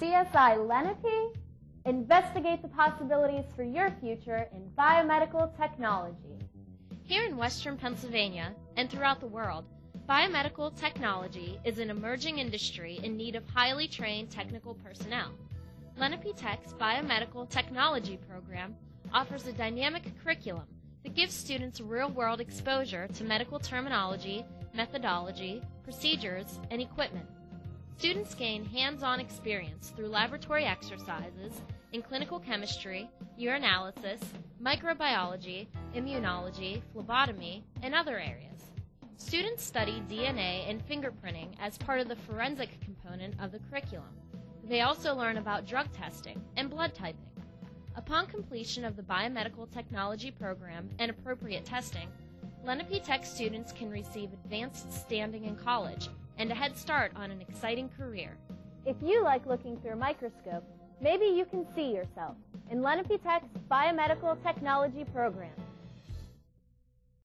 CSI Lenape, investigate the possibilities for your future in biomedical technology. Here in western Pennsylvania and throughout the world, biomedical technology is an emerging industry in need of highly trained technical personnel. Lenape Tech's Biomedical Technology program offers a dynamic curriculum that gives students real-world exposure to medical terminology, methodology, procedures, and equipment. Students gain hands-on experience through laboratory exercises in clinical chemistry, urinalysis, microbiology, immunology, phlebotomy, and other areas. Students study DNA and fingerprinting as part of the forensic component of the curriculum. They also learn about drug testing and blood typing. Upon completion of the biomedical technology program and appropriate testing, Lenape Tech students can receive advanced standing in college and a head start on an exciting career. If you like looking through a microscope, maybe you can see yourself in Lenape Tech's Biomedical Technology program.